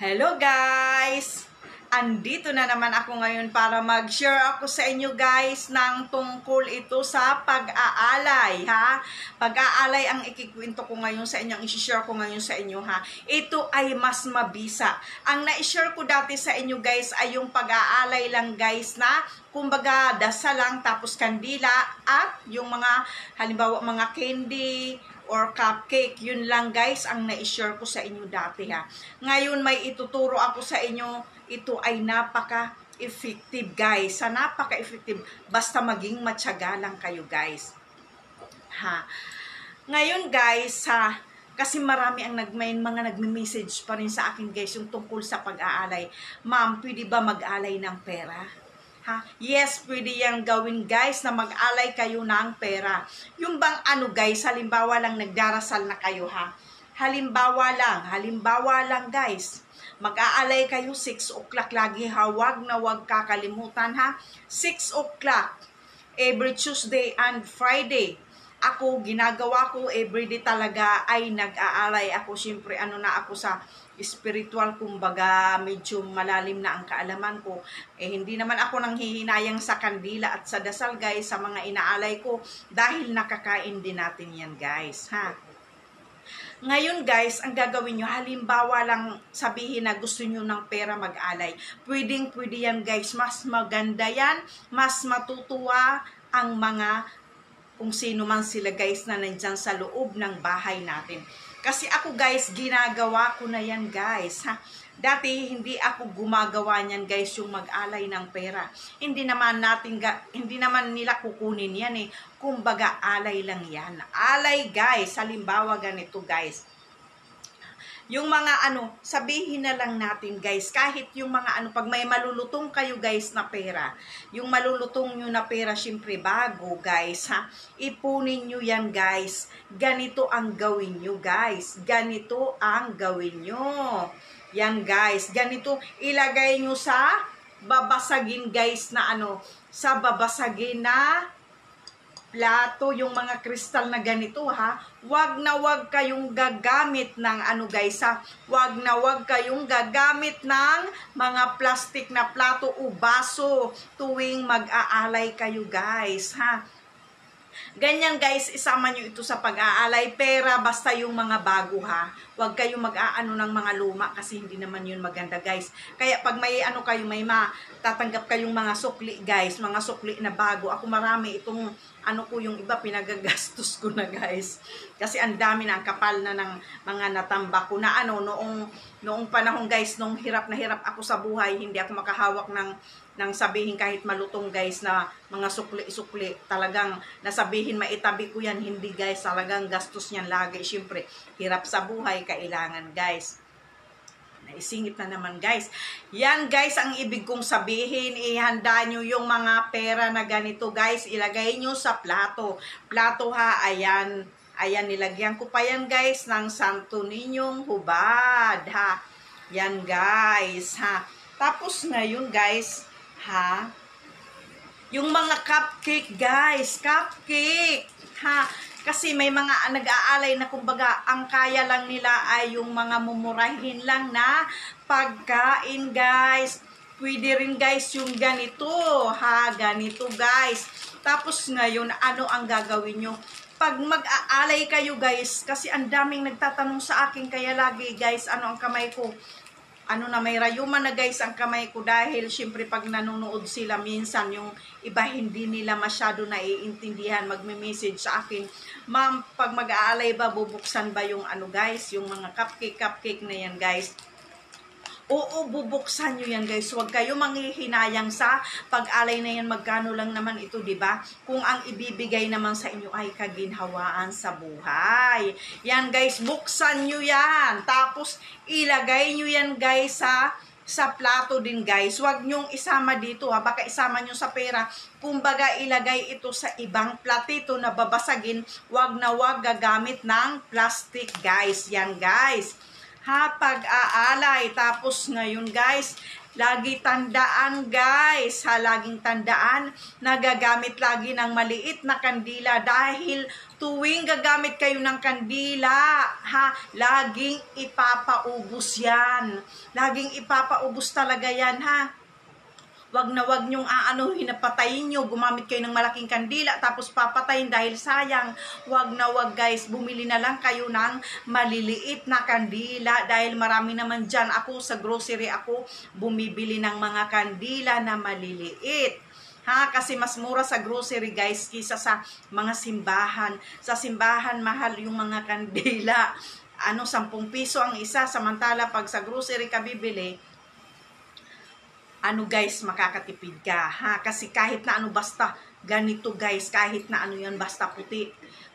Hello guys! Andito na naman ako ngayon para mag-share ako sa inyo guys ng tungkol ito sa pag-aalay ha. Pag-aalay ang ikikwento ko ngayon sa inyo, ang isi-share ko ngayon sa inyo ha. Ito ay mas mabisa. Ang na-share ko dati sa inyo guys ay yung pag-aalay lang guys na kumbaga dasal lang tapos kandila at yung mga halimbawa mga candy, or cupcake. Yun lang guys ang na-share ko sa inyo dati ha. Ngayon may ituturo ako sa inyo. Ito ay napaka effective guys. Sa napaka effective. Basta maging matyaga lang kayo guys. Ha. Ngayon guys ha, kasi marami ang nagmain mga nagme-message pa rin sa akin guys yung tungkol sa pag-aalay. Ma'am, pwede ba mag-alay ng pera? Ha? Yes, pwede yan gawin guys na mag-alay kayo ng pera. Yung bang ano guys, halimbawa lang nagdarasal na kayo ha. Halimbawa lang, halimbawa lang guys. Mag-aalay kayo 6 o'clock lagi ha. Huwag na huwag kakalimutan ha. 6 o'clock every Tuesday and Friday ako, ginagawa ko everyday talaga ay nag-aalay ako. Siyempre, ano na ako sa spiritual, kumbaga medyo malalim na ang kaalaman ko. Eh, hindi naman ako nang hihinayang sa kandila at sa dasal, guys, sa mga inaalay ko dahil nakakain din natin yan, guys. Ha? Ngayon guys, ang gagawin nyo, halimbawa lang sabihin na gusto nyo ng pera mag-alay. Pwedeng pwede yan guys, mas maganda yan, mas matutuwa ang mga kung sino man sila guys na nandyan sa loob ng bahay natin. Kasi ako guys, ginagawa ko na yan guys. Ha? Dati hindi ako gumagawa niyan guys yung mag-alay ng pera. Hindi naman natin hindi naman nila kukunin yan eh. Kumbaga alay lang yan. Alay guys, halimbawa ganito guys yung mga ano, sabihin na lang natin guys, kahit yung mga ano, pag may malulutong kayo guys na pera, yung malulutong nyo na pera, syempre bago guys, ha, ipunin nyo yan guys, ganito ang gawin nyo guys, ganito ang gawin nyo, yan guys, ganito ilagay nyo sa babasagin guys na ano, sa babasagin na plato, yung mga kristal na ganito ha, wag na wag kayong gagamit ng ano guys ha, wag na wag kayong gagamit ng mga plastic na plato o baso tuwing mag-aalay kayo guys ha. Ganyan guys, isama nyo ito sa pag-aalay. Pera, basta yung mga bago ha. Huwag kayong mag-aano ng mga luma kasi hindi naman yun maganda guys. Kaya pag may ano kayo, may matatanggap kayong mga sukli guys, mga sukli na bago. Ako marami itong ano ko yung iba pinagagastos ko na guys. Kasi ang dami na, ang kapal na ng mga natamba ko na ano, noong, noong panahon guys, nung hirap na hirap ako sa buhay, hindi ako makahawak ng nang sabihin kahit malutong guys na mga sukli-sukli, talagang nasabihin maitabi ko yan, hindi guys, talagang gastos niyan lagi. Siyempre, hirap sa buhay, kailangan guys. Naisingit na naman guys. Yan guys, ang ibig kong sabihin, ihanda nyo yung mga pera na ganito guys, ilagay nyo sa plato. Plato ha, ayan, ayan, nilagyan ko pa yan guys ng santo ninyong hubad ha. Yan guys ha. Tapos ngayon guys, Ha? Yung mga cupcake, guys. Cupcake. Ha? Kasi may mga nag-aalay na kumbaga ang kaya lang nila ay yung mga mumurahin lang na pagkain, guys. Pwede rin guys yung ganito, ha? Ganito, guys. Tapos ngayon, ano ang gagawin nyo? Pag mag-aalay kayo, guys, kasi ang daming nagtatanong sa akin, kaya lagi, guys, ano ang kamay ko? Ano na may rayuman na guys ang kamay ko dahil syempre pag nanonood sila minsan yung iba hindi nila masyado naiintindihan magme-message sa akin ma'am pag mag-aalay ba bubuksan ba yung ano guys yung mga cupcake cupcake na yan guys Oo, bubuksan nyo yan guys. Huwag kayo manghihinayang sa pag-alay na yan. Magkano lang naman ito, di ba? Kung ang ibibigay naman sa inyo ay kaginhawaan sa buhay. Yan guys, buksan nyo yan. Tapos, ilagay nyo yan guys sa sa plato din guys. Huwag nyong isama dito ha. Baka isama nyo sa pera. Kumbaga ilagay ito sa ibang platito na babasagin. Huwag na huwag gagamit ng plastic guys. Yan guys ha, pag-aalay. Tapos ngayon guys, lagi tandaan guys, ha, laging tandaan, nagagamit lagi ng maliit na kandila dahil tuwing gagamit kayo ng kandila, ha, laging ipapaubos yan. Laging ipapaubos talaga yan, ha. Wag na wag nyong aanuhin na patayin nyo, gumamit kayo ng malaking kandila, tapos papatayin dahil sayang. Wag na wag guys, bumili na lang kayo ng maliliit na kandila dahil marami naman dyan. Ako sa grocery ako, bumibili ng mga kandila na maliliit. Ha, kasi mas mura sa grocery guys kisa sa mga simbahan. Sa simbahan mahal yung mga kandila. Ano, 10 piso ang isa. Samantala pag sa grocery ka bibili, ano guys, makakatipid ka. Ha? Kasi kahit na ano basta ganito guys, kahit na ano yan basta puti.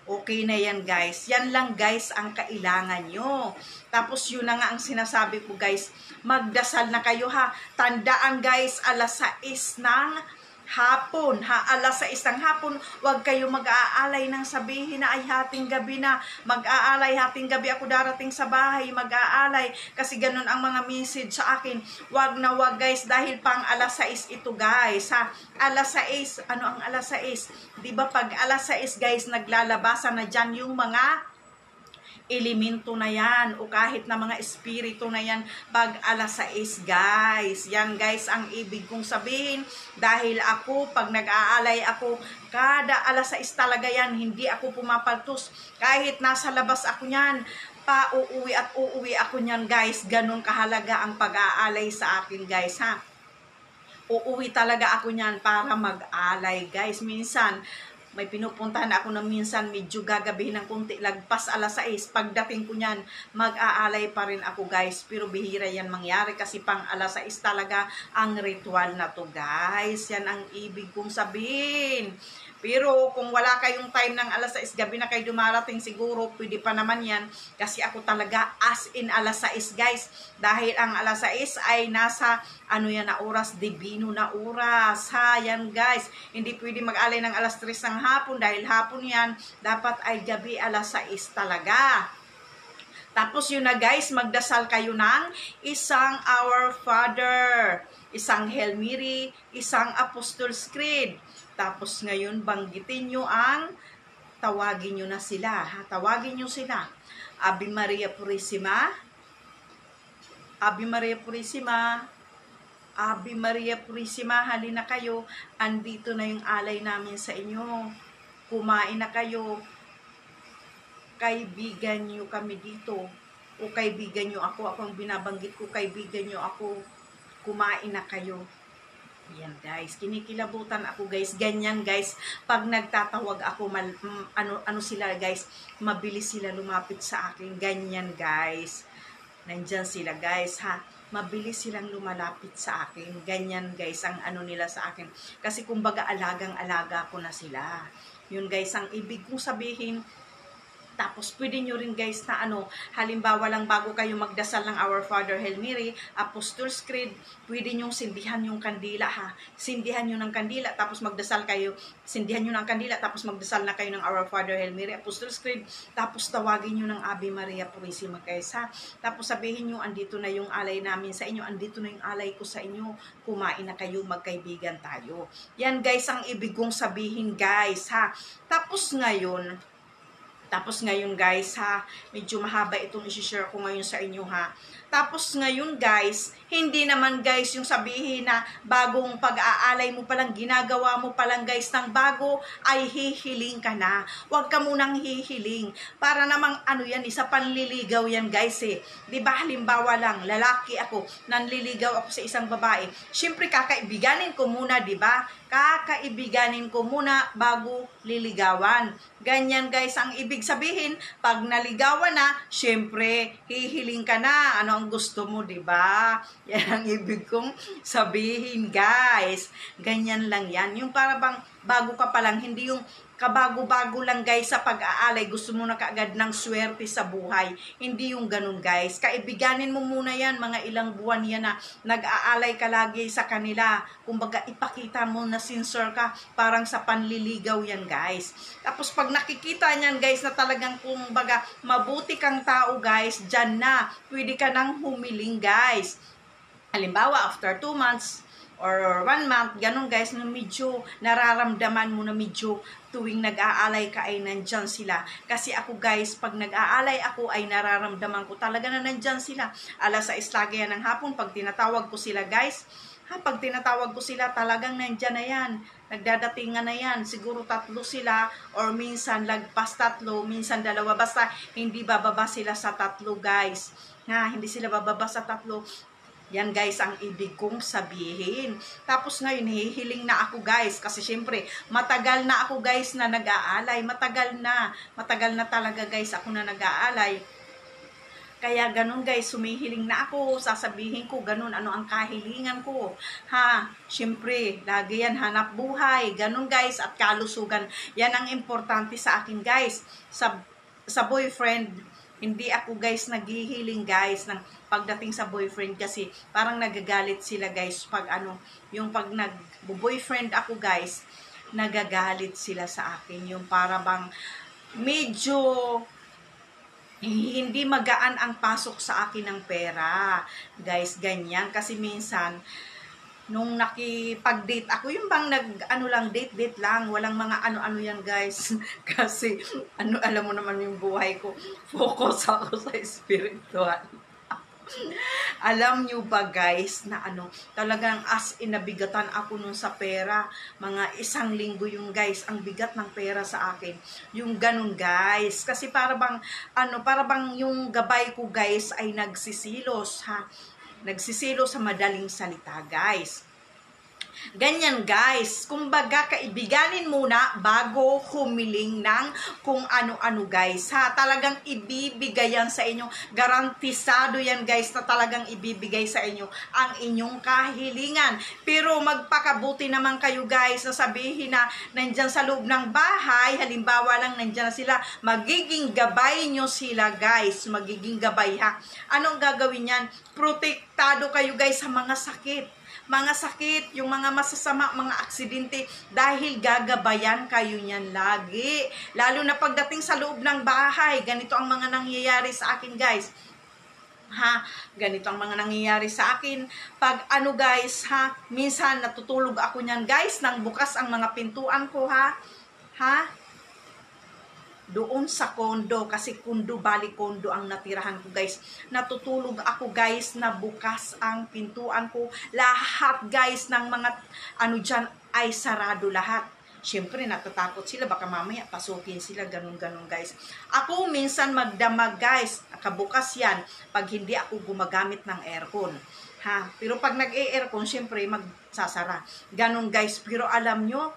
Okay na yan guys. Yan lang guys ang kailangan nyo. Tapos yun na nga ang sinasabi ko guys, magdasal na kayo ha. Tandaan guys, alas 6 ng hapon, ha, alas sa isang hapon, huwag kayo mag-aalay ng sabihin na ay hating gabi na, mag-aalay, hating gabi ako darating sa bahay, mag-aalay, kasi ganun ang mga message sa akin, huwag na huwag guys, dahil pang alas 6 ito guys, ha, alas 6, ano ang alas 6, di ba pag alas 6 guys, naglalabasan na dyan yung mga elemento na yan o kahit na mga espiritu na yan. Pag alas 6 guys. Yan guys ang ibig kong sabihin. Dahil ako pag nag-aalay ako kada alas 6 talaga yan hindi ako pumapaltos. Kahit nasa labas ako niyan pa uuwi at uuwi ako niyan guys. Ganun kahalaga ang pag-aalay sa akin guys ha? Uuwi talaga ako niyan para mag-alay guys. Minsan may pinupuntahan ako na minsan medyo gagabihin ng kunti, lagpas alas 6. Pagdating ko niyan, mag-aalay pa rin ako guys. Pero bihira yan mangyari kasi pang alas 6 talaga ang ritual na to guys. Yan ang ibig kong sabihin. Pero kung wala kayong time ng alas 6 gabi na kayo dumarating siguro, pwede pa naman yan. Kasi ako talaga as in alas 6 guys. Dahil ang alas 6 ay nasa ano yan na oras, divino na oras. Ha, yan guys. Hindi pwede mag-alay ng alas 3 ng hapon dahil hapon yan. Dapat ay gabi alas 6 talaga. Tapos yun na guys, magdasal kayo ng isang Our Father, isang Hail Mary, isang Apostles' Creed. Tapos ngayon, banggitin nyo ang, tawagin nyo na sila. Ha? Tawagin nyo sila. Ave Maria Purisima, Ave Maria Purisima, Ave Maria Purisima, halina kayo. Andito na yung alay namin sa inyo. Kumain na kayo. Kaibigan nyo kami dito. O kaibigan nyo ako. Ako ang binabanggit ko. Kaibigan nyo ako. Kumain na kayo yan guys, kinikilabutan ako guys. Ganyan guys, pag nagtatawag ako, mal, ano, ano sila guys, mabilis sila lumapit sa akin. Ganyan guys. Nandyan sila guys ha. Mabilis silang lumalapit sa akin. Ganyan guys ang ano nila sa akin. Kasi kumbaga alagang-alaga ko na sila. Yun guys, ang ibig kong sabihin, tapos, pwede nyo rin guys na ano, halimbawa lang bago kayo magdasal ng Our Father Hail Mary, Apostles' Creed, pwede nyo sindihan yung kandila ha. Sindihan nyo ng kandila, tapos magdasal kayo, sindihan nyo ng kandila, tapos magdasal na kayo ng Our Father Hail Mary, Apostles' Creed, tapos tawagin nyo ng Ave Maria Purisima guys ha. Tapos sabihin nyo, andito na yung alay namin sa inyo, andito na yung alay ko sa inyo, kumain na kayo, magkaibigan tayo. Yan guys ang ibig kong sabihin guys ha. Tapos ngayon, tapos ngayon guys ha, medyo mahaba itong isi-share ko ngayon sa inyo ha. Tapos ngayon guys, hindi naman guys yung sabihin na bagong pag-aalay mo palang, ginagawa mo palang guys ng bago, ay hihiling ka na. Huwag ka munang hihiling. Para namang ano yan, isa panliligaw yan guys eh. Di ba halimbawa lang, lalaki ako, nanliligaw ako sa isang babae. Siyempre kakaibiganin ko muna, di ba? Kakaibiganin ko muna bago liligawan. Ganyan guys ang ibig sabihin, pag naligawan na, syempre hihiling ka na. Ano ang gusto mo, 'di ba? Yan ang ibig kong sabihin, guys. Ganyan lang 'yan. Yung para bang bago ka pa lang, hindi yung kabago-bago lang guys sa pag-aalay, gusto mo na kaagad ng swerte sa buhay. Hindi yung ganun guys. Kaibiganin mo muna yan, mga ilang buwan yan na nag-aalay ka lagi sa kanila. Kumbaga ipakita mo na sincere ka, parang sa panliligaw yan guys. Tapos pag nakikita niyan guys na talagang kumbaga mabuti kang tao guys, dyan na, pwede ka nang humiling guys. Halimbawa, after 2 months, or one month, ganun guys, na medyo nararamdaman mo na medyo tuwing nag-aalay ka ay nandyan sila. Kasi ako guys, pag nag-aalay ako ay nararamdaman ko talaga na nandyan sila. Alas sa lagi yan ng hapon, pag tinatawag ko sila guys, ha, pag tinatawag ko sila talagang nandyan na yan. Nagdadatingan na yan. Siguro tatlo sila or minsan lagpas tatlo, minsan dalawa. Basta hindi bababa sila sa tatlo guys. Ha, hindi sila bababa sa tatlo yan guys ang ibig kong sabihin. Tapos ngayon, hihiling na ako guys. Kasi syempre, matagal na ako guys na nag-aalay. Matagal na. Matagal na talaga guys ako na nag-aalay. Kaya ganun guys, sumihiling na ako, sasabihin ko ganun, ano ang kahilingan ko. Ha, syempre, lagi yan hanap buhay, ganun guys, at kalusugan. Yan ang importante sa akin guys. Sa, sa boyfriend, hindi ako guys naghihiling guys ng pagdating sa boyfriend kasi parang nagagalit sila guys pag ano, yung pag nag-boyfriend ako guys, nagagalit sila sa akin. Yung para bang medyo hindi magaan ang pasok sa akin ng pera. Guys, ganyan. Kasi minsan, nung nakipag-date ako, yung bang nag, ano lang, date-date lang, walang mga ano-ano yan guys. Kasi, ano, alam mo naman yung buhay ko, focus ako sa spiritual. Alam nyo ba guys na ano, talagang as inabigatan ako nun sa pera. Mga isang linggo yung guys, ang bigat ng pera sa akin. Yung ganun guys. Kasi para bang, ano, para bang yung gabay ko guys ay nagsisilos ha nagsisilo sa madaling salita, guys. Ganyan guys, kumbaga kaibiganin muna bago humiling ng kung ano-ano guys. Ha, talagang ibibigay yan sa inyo. Garantisado yan guys na talagang ibibigay sa inyo ang inyong kahilingan. Pero magpakabuti naman kayo guys na sabihin na nandyan sa loob ng bahay, halimbawa lang nandyan na sila, magiging gabay nyo sila guys. Magiging gabay ha. Anong gagawin yan? Protektado kayo guys sa mga sakit mga sakit, yung mga masasama, mga aksidente, dahil gagabayan kayo niyan lagi. Lalo na pagdating sa loob ng bahay, ganito ang mga nangyayari sa akin guys. Ha, ganito ang mga nangyayari sa akin. Pag ano guys, ha, minsan natutulog ako niyan guys, nang bukas ang mga pintuan ko ha. Ha? Doon sa kondo kasi kondo bali kondo ang natirahan ko guys natutulog ako guys na bukas ang pintuan ko lahat guys ng mga ano dyan ay sarado lahat Siyempre, natatakot sila. Baka mamaya pasukin sila. Ganun-ganun, guys. Ako, minsan magdamag, guys. Kabukas yan. Pag hindi ako gumagamit ng aircon. Ha? Pero pag nag-e-aircon, siyempre, magsasara. Ganun, guys. Pero alam nyo,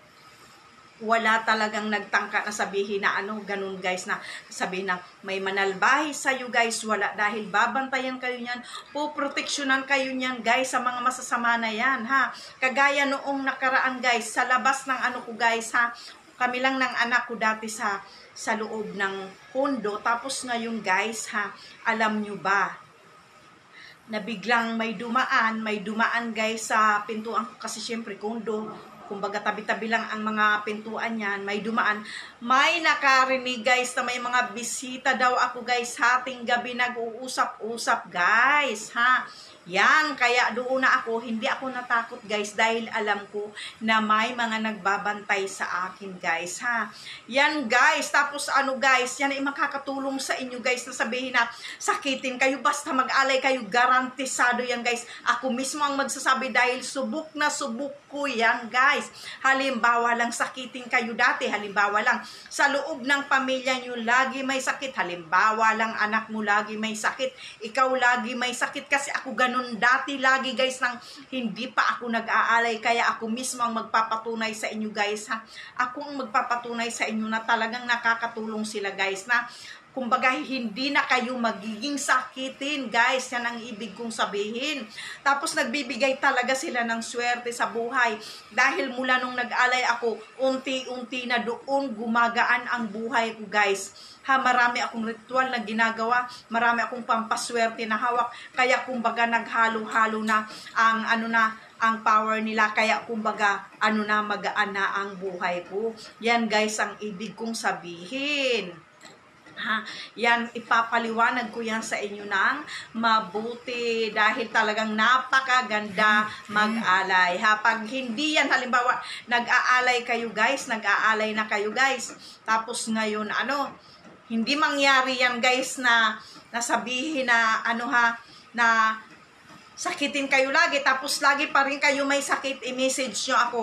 wala talagang nagtangka na sabihin na ano, ganun guys, na sabihin na may manalbahi sa iyo guys, wala dahil babantayan kayo niyan, poproteksyonan kayo niyan guys sa mga masasama na yan ha. Kagaya noong nakaraan guys, sa labas ng ano ko guys ha, kami lang ng anak ko dati sa sa loob ng kondo, tapos ngayon guys ha, alam nyo ba, na biglang may dumaan, may dumaan guys sa pintuan ko kasi syempre kondo, kumbaga tabi-tabi lang ang mga pintuan niyan, may dumaan. May nakarinig guys na may mga bisita daw ako guys, hating gabi nag-uusap-usap guys, ha. Yan, kaya doon na ako, hindi ako natakot guys dahil alam ko na may mga nagbabantay sa akin guys ha. Yan guys, tapos ano guys, yan ay makakatulong sa inyo guys na sabihin na sakitin kayo basta mag-alay kayo, garantisado yan guys. Ako mismo ang magsasabi dahil subok na subok ko yan guys. Halimbawa lang sakitin kayo dati, halimbawa lang sa loob ng pamilya nyo lagi may sakit, halimbawa lang anak mo lagi may sakit, ikaw lagi may sakit kasi ako ganun ganun dati lagi guys nang hindi pa ako nag-aalay kaya ako mismo ang magpapatunay sa inyo guys ha. Ako ang magpapatunay sa inyo na talagang nakakatulong sila guys na kumbaga hindi na kayo magiging sakitin guys. Yan ang ibig kong sabihin. Tapos nagbibigay talaga sila ng swerte sa buhay. Dahil mula nung nag-alay ako unti-unti na doon gumagaan ang buhay ko guys. Ha marami akong ritual na ginagawa. Marami akong pampaswerte na hawak. Kaya kumbaga naghalo-halo na ang ano na ang power nila. Kaya kumbaga ano na magaan na ang buhay ko. Yan guys ang ibig kong sabihin Ha, yan, ipapaliwanag ko yan sa inyo ng mabuti dahil talagang napakaganda mag-alay. Ha, pag hindi yan, halimbawa, nag-aalay kayo guys, nag-aalay na kayo guys, tapos ngayon, ano, hindi mangyari yan guys na nasabihin na, ano ha, na sakitin kayo lagi, tapos lagi pa rin kayo may sakit, i-message nyo ako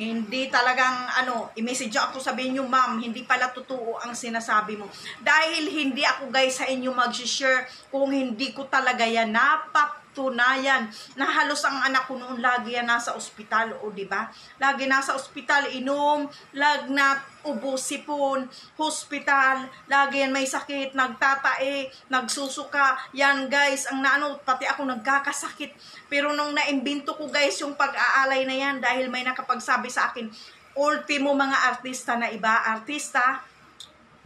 hindi talagang ano, i-message ako sabihin nyo, ma'am, hindi pala totoo ang sinasabi mo. Dahil hindi ako guys sa inyo mag-share kung hindi ko talaga yan napatunayan na halos ang anak ko noon lagi yan nasa ospital o di ba? Lagi nasa ospital, inom, lagnat, ubo, sipon, hospital, lagi yan may sakit, nagtatae, nagsusuka. Yan guys, ang naano, pati ako nagkakasakit. Pero nung naimbento ko guys yung pag-aalay na yan dahil may nakapagsabi sa akin, ultimo mga artista na iba, artista,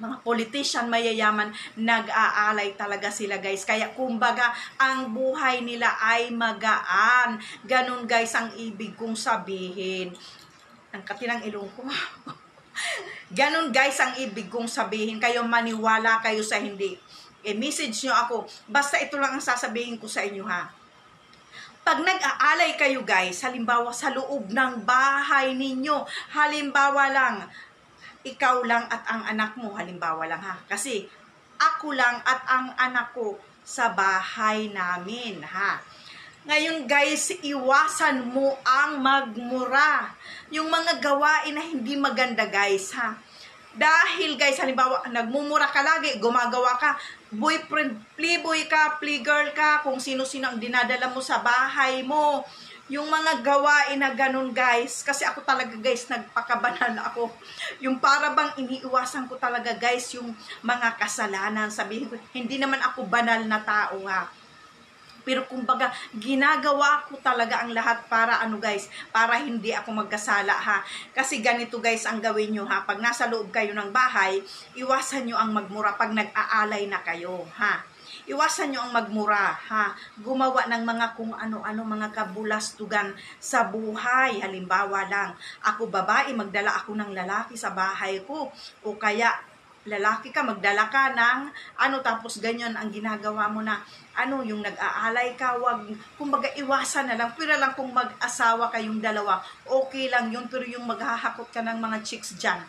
mga politician mayayaman, nag-aalay talaga sila guys. Kaya kumbaga, ang buhay nila ay magaan. Ganun guys ang ibig kong sabihin. Ang katinang ilong ko. Ganon guys ang ibig kong sabihin. Kayo maniwala kayo sa hindi. E-message nyo ako. Basta ito lang ang sasabihin ko sa inyo ha. Pag nag-aalay kayo guys, halimbawa sa loob ng bahay ninyo, halimbawa lang, ikaw lang at ang anak mo, halimbawa lang ha. Kasi ako lang at ang anak ko sa bahay namin ha. Ngayon guys, iwasan mo ang magmura. Yung mga gawain na hindi maganda guys ha. Dahil guys, halimbawa, nagmumura ka lagi, gumagawa ka, boyfriend, playboy ka, playgirl ka, kung sino-sino ang dinadala mo sa bahay mo yung mga gawain na ganun guys, kasi ako talaga guys, nagpakabanal ako. Yung para bang iniiwasan ko talaga guys, yung mga kasalanan. Sabihin ko, hindi naman ako banal na tao ha. Pero kumbaga, ginagawa ko talaga ang lahat para ano guys, para hindi ako magkasala ha. Kasi ganito guys ang gawin nyo ha. Pag nasa loob kayo ng bahay, iwasan nyo ang magmura pag nag-aalay na kayo ha Iwasan nyo ang magmura, ha? Gumawa ng mga kung ano-ano, mga kabulastugan sa buhay. Halimbawa lang, ako babae, magdala ako ng lalaki sa bahay ko. O kaya, lalaki ka, magdala ka ng ano, tapos ganyan ang ginagawa mo na, ano, yung nag-aalay ka, wag, kumbaga iwasan na lang, pero lang kung mag-asawa kayong dalawa, okay lang yun, pero yung maghahakot ka ng mga chicks dyan,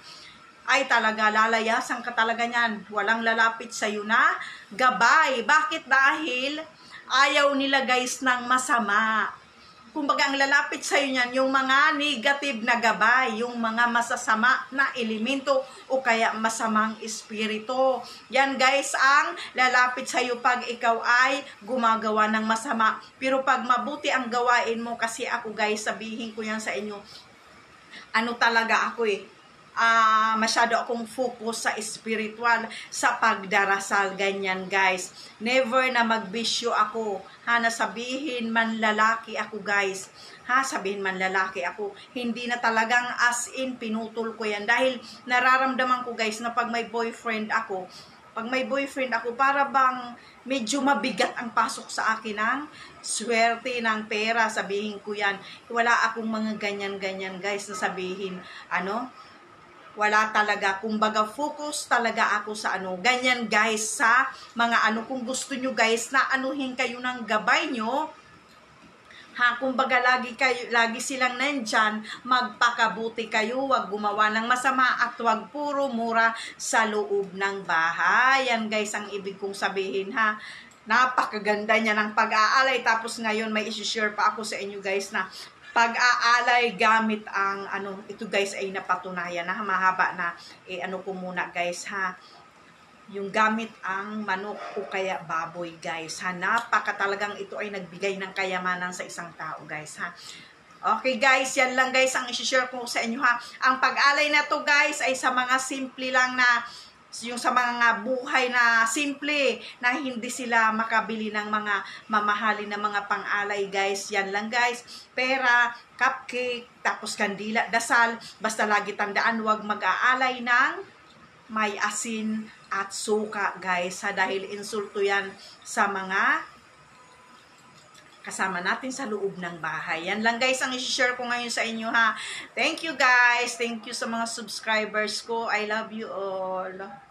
ay talaga lalayasan ka talaga niyan. Walang lalapit sa iyo na gabay. Bakit? Dahil ayaw nila guys ng masama. Kumbaga ang lalapit sa iyo niyan, yung mga negative na gabay, yung mga masasama na elemento o kaya masamang espiritu. Yan guys ang lalapit sa iyo pag ikaw ay gumagawa ng masama. Pero pag mabuti ang gawain mo, kasi ako guys, sabihin ko yan sa inyo, ano talaga ako eh, uh, masyado akong focus sa spiritual, sa pagdarasal, ganyan guys. Never na magbisyo ako, ha, nasabihin man lalaki ako guys. Ha, sabihin man lalaki ako, hindi na talagang as in pinutol ko yan. Dahil nararamdaman ko guys na pag may boyfriend ako, pag may boyfriend ako, para bang medyo mabigat ang pasok sa akin ng swerte ng pera, sabihin ko yan. Wala akong mga ganyan-ganyan guys na sabihin, ano, wala talaga. Kumbaga, focus talaga ako sa ano. Ganyan guys, sa mga ano, kung gusto nyo guys na anuhin kayo ng gabay nyo, ha, kumbaga lagi kayo, lagi silang nandyan, magpakabuti kayo, wag gumawa ng masama at wag puro mura sa loob ng bahay. Yan guys, ang ibig kong sabihin ha. Napakaganda niya ng pag-aalay. Tapos ngayon may isi-share pa ako sa inyo guys na pag-aalay gamit ang ano ito guys ay napatunayan na mahaba na. Eh ano ko muna guys ha? Yung gamit ang manok o kaya baboy guys ha? Napaka talagang ito ay nagbigay ng kayamanan sa isang tao guys ha? Okay guys, yan lang guys ang i-share ko sa inyo ha. Ang pag-alay na to guys ay sa mga simple lang na yung sa mga buhay na simple na hindi sila makabili ng mga mamahalin na mga pang-alay guys yan lang guys pera, cupcake tapos kandila, dasal basta lagi tandaan wag mag-aalay ng may asin at suka guys ha dahil insulto yan sa mga kasama natin sa loob ng bahay. Yan lang guys ang i-share ko ngayon sa inyo ha. Thank you guys. Thank you sa mga subscribers ko. I love you all.